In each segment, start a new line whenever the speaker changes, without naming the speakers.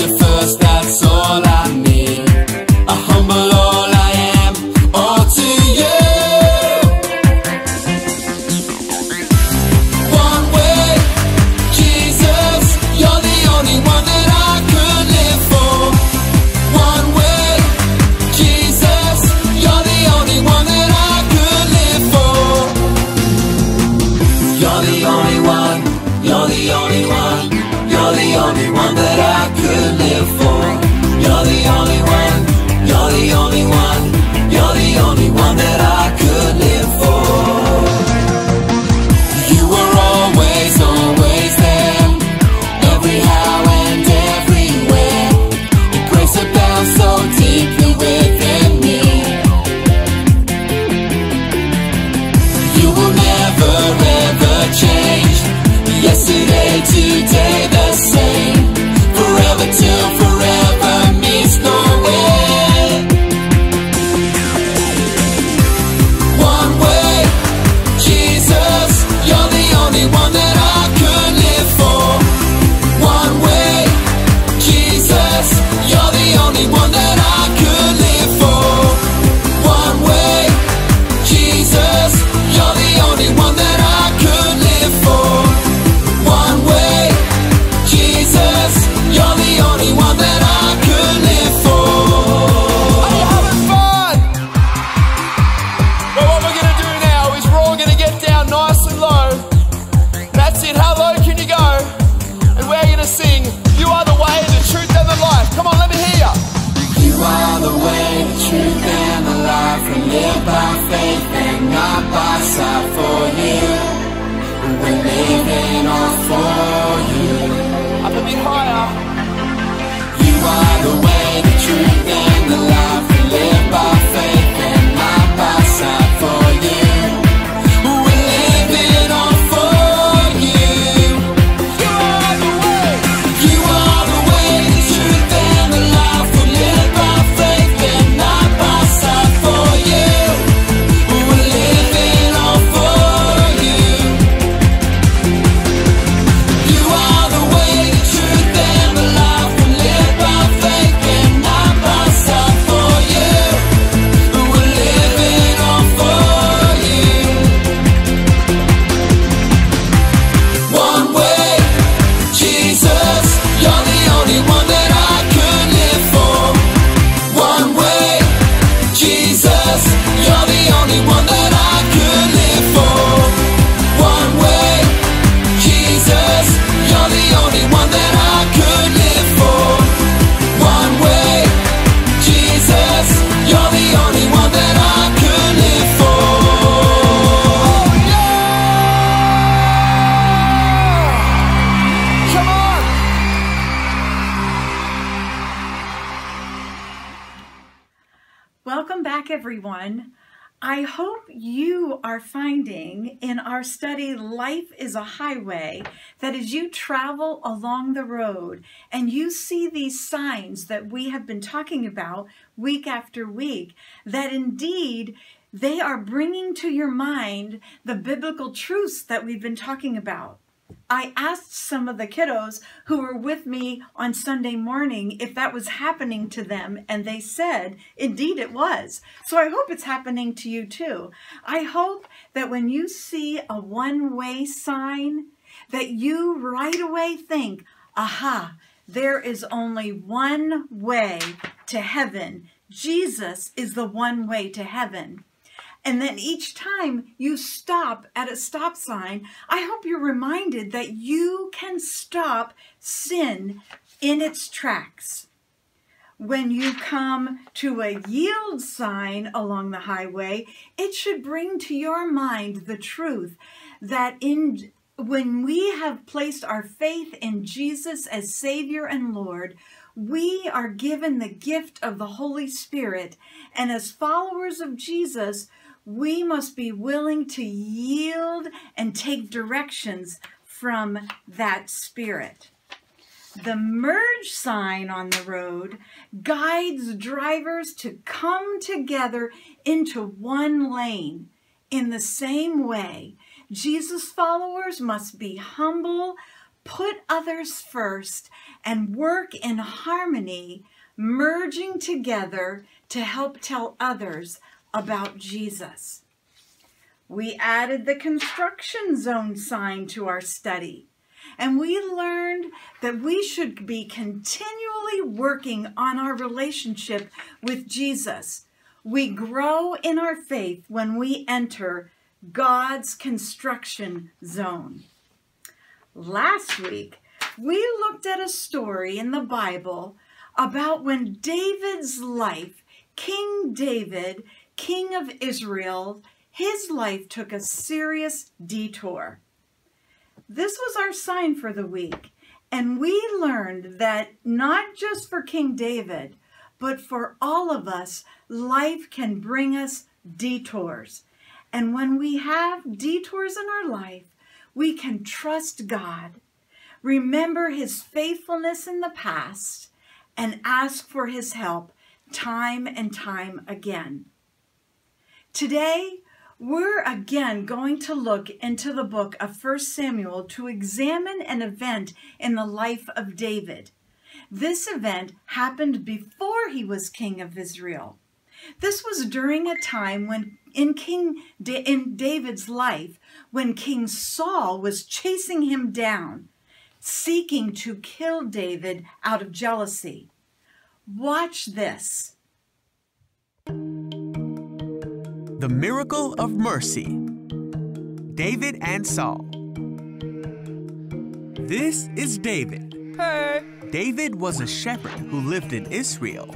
you first, that's all I need. We live by faith and not by sight for you. We're living all for you. Up a bit higher. You are the way, the truth, and the life.
Everyone. I hope you are finding in our study, Life is a Highway, that as you travel along the road and you see these signs that we have been talking about week after week, that indeed they are bringing to your mind the biblical truths that we've been talking about. I asked some of the kiddos who were with me on Sunday morning if that was happening to them, and they said, indeed it was. So I hope it's happening to you too. I hope that when you see a one way sign, that you right away think, aha, there is only one way to heaven. Jesus is the one way to heaven. And then each time you stop at a stop sign, I hope you're reminded that you can stop sin in its tracks. When you come to a yield sign along the highway, it should bring to your mind the truth that in when we have placed our faith in Jesus as Savior and Lord, we are given the gift of the Holy Spirit. And as followers of Jesus, we must be willing to yield and take directions from that Spirit. The merge sign on the road guides drivers to come together into one lane. In the same way, Jesus followers must be humble, put others first, and work in harmony, merging together to help tell others about Jesus. We added the construction zone sign to our study, and we learned that we should be continually working on our relationship with Jesus. We grow in our faith when we enter God's construction zone. Last week, we looked at a story in the Bible about when David's life, King David, king of Israel, his life took a serious detour. This was our sign for the week, and we learned that not just for King David, but for all of us, life can bring us detours. And when we have detours in our life, we can trust God, remember his faithfulness in the past, and ask for his help time and time again. Today, we're again going to look into the book of 1 Samuel to examine an event in the life of David. This event happened before he was king of Israel. This was during a time when in King in David's life when King Saul was chasing him down, seeking to kill David out of jealousy. Watch this.
The Miracle of Mercy David and Saul. This is David.
Hey.
David was a shepherd who lived in Israel.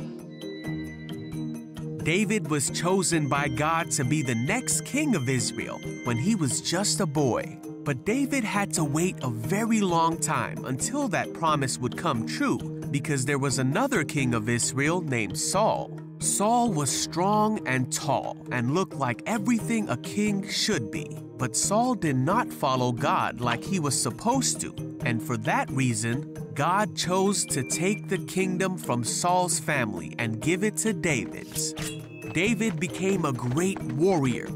David was chosen by God to be the next king of Israel when he was just a boy. But David had to wait a very long time until that promise would come true because there was another king of Israel named Saul. Saul was strong and tall and looked like everything a king should be. But Saul did not follow God like he was supposed to, and for that reason, God chose to take the kingdom from Saul's family and give it to David's. David became a great warrior.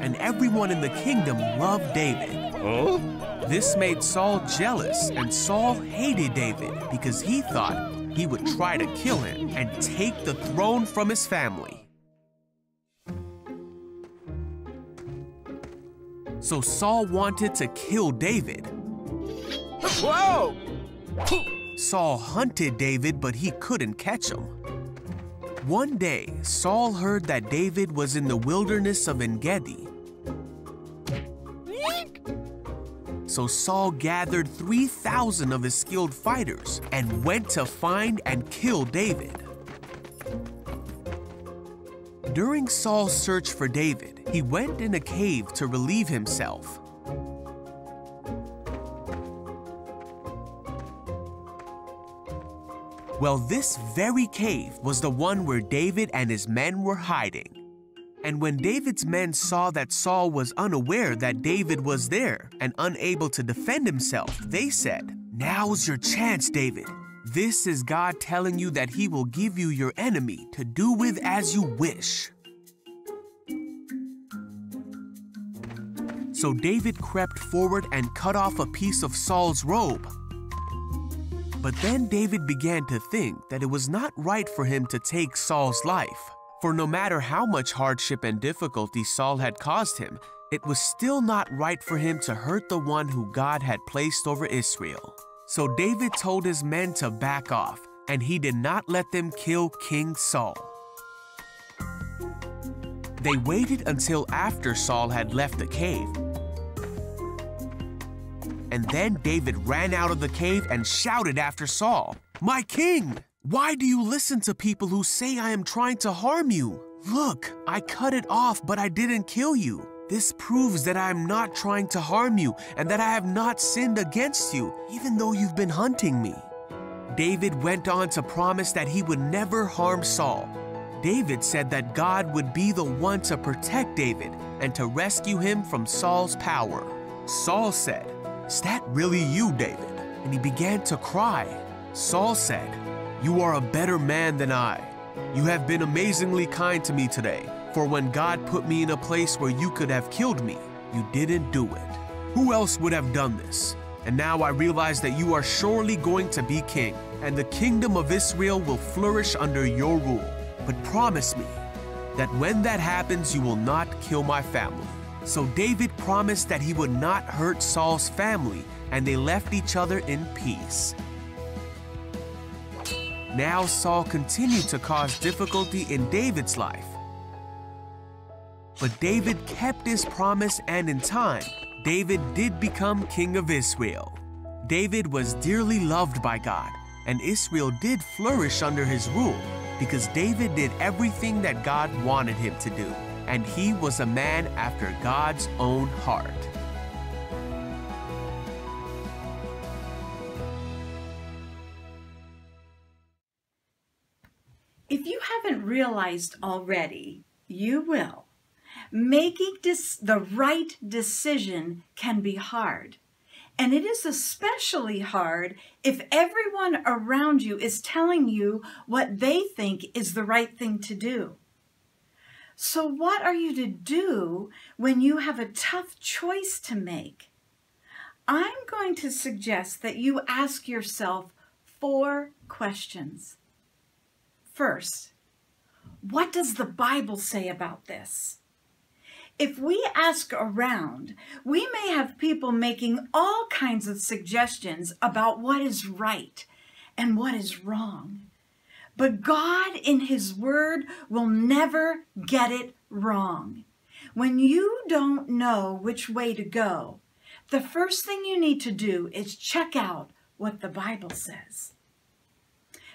And everyone in the kingdom loved David.
Huh?
This made Saul jealous, and Saul hated David because he thought he would try to kill him and take the throne from his family. So Saul wanted to kill David.
Whoa!
Saul hunted David, but he couldn't catch him. One day, Saul heard that David was in the wilderness of Engedi. So Saul gathered 3,000 of his skilled fighters and went to find and kill David. During Saul's search for David, he went in a cave to relieve himself. Well, this very cave was the one where David and his men were hiding. And when David's men saw that Saul was unaware that David was there and unable to defend himself, they said, Now's your chance, David. This is God telling you that he will give you your enemy to do with as you wish. So David crept forward and cut off a piece of Saul's robe. But then David began to think that it was not right for him to take Saul's life. For no matter how much hardship and difficulty Saul had caused him, it was still not right for him to hurt the one who God had placed over Israel. So David told his men to back off, and he did not let them kill King Saul. They waited until after Saul had left the cave. And then David ran out of the cave and shouted after Saul, My king! Why do you listen to people who say I am trying to harm you? Look, I cut it off, but I didn't kill you. This proves that I am not trying to harm you and that I have not sinned against you, even though you've been hunting me. David went on to promise that he would never harm Saul. David said that God would be the one to protect David and to rescue him from Saul's power. Saul said, Is that really you, David? And he began to cry. Saul said, You are a better man than I. You have been amazingly kind to me today, for when God put me in a place where you could have killed me, you didn't do it. Who else would have done this? And now I realize that you are surely going to be king, and the kingdom of Israel will flourish under your rule. But promise me that when that happens, you will not kill my family. So David promised that he would not hurt Saul's family, and they left each other in peace. Now Saul continued to cause difficulty in David's life. But David kept his promise, and in time, David did become king of Israel. David was dearly loved by God, and Israel did flourish under his rule because David did everything that God wanted him to do, and he was a man after God's own heart.
Realized already, you will. Making the right decision can be hard. And it is especially hard if everyone around you is telling you what they think is the right thing to do. So, what are you to do when you have a tough choice to make? I'm going to suggest that you ask yourself four questions. First, what does the Bible say about this? If we ask around, we may have people making all kinds of suggestions about what is right and what is wrong. But God in His Word will never get it wrong. When you don't know which way to go, the first thing you need to do is check out what the Bible says.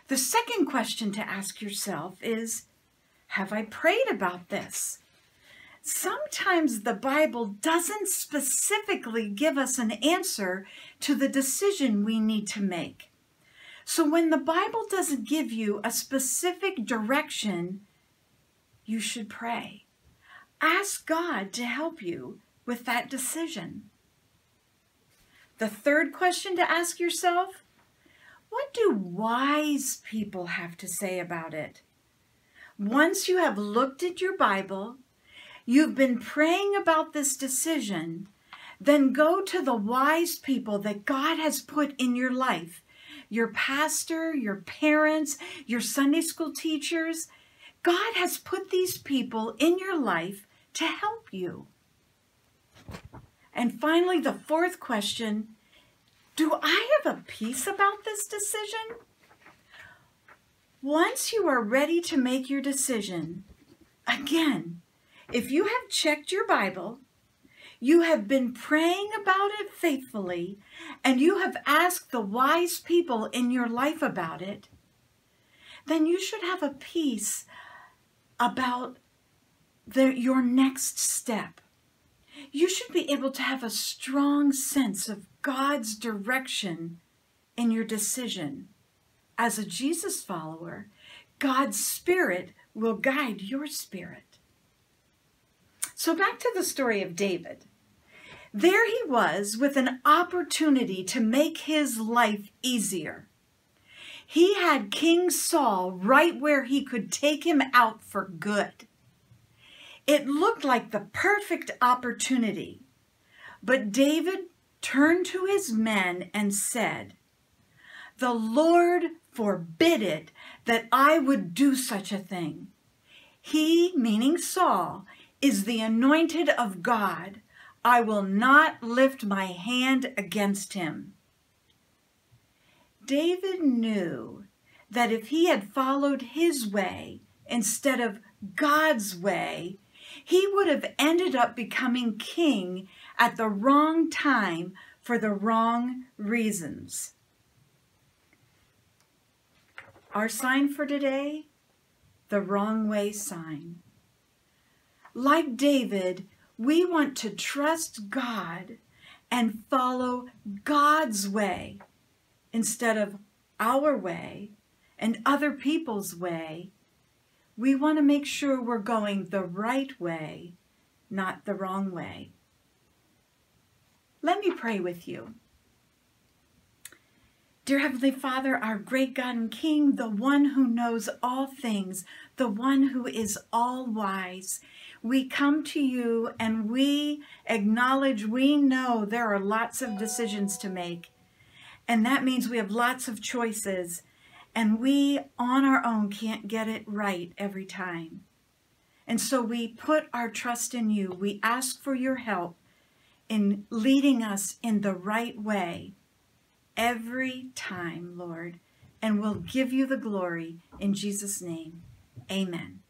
The second question to ask yourself is Have I prayed about this? Sometimes the Bible doesn't specifically give us an answer to the decision we need to make. So when the Bible doesn't give you a specific direction, you should pray. Ask God to help you with that decision. The third question to ask yourself what do wise people have to say about it? Once you have looked at your Bible you've been praying about this decision, then go to the wise people that God has put in your life your pastor, your parents, your Sunday school teachers. God has put these people in your life to help you. And finally, the fourth question Do I have a peace about this decision? Once you are ready to make your decision, again, if you have checked your Bible, you have been praying about it faithfully, and you have asked the wise people in your life about it, then you should have a peace about the, your next step. You should be able to have a strong sense of God's direction in your decision. As a Jesus follower, God's Spirit will guide your spirit. So back to the story of David. There he was with an opportunity to make his life easier. He had King Saul right where he could take him out for good. It looked like the perfect opportunity. But David turned to his men and said, The Lord forbid it that I would do such a thing. He, meaning Saul, is the anointed of God. I will not lift my hand against him. David knew that if he had followed his way instead of God's way, he would have ended up becoming king at the wrong time for the wrong reasons. Our sign for today, the wrong way sign. Like David, we want to trust God and follow God's way instead of our way and other people's way. We want to make sure we're going the right way, not the wrong way. Let me pray with you. Dear Heavenly Father, our great God and King, the one who knows all things, the one who is all wise, we come to you and we acknowledge we know there are lots of decisions to make. And that means we have lots of choices, and we on our own can't get it right every time. And so we put our trust in you. We ask for your help in leading us in the right way every time, Lord. And we'll give you the glory in Jesus' name. Amen.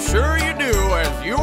Sure you do as you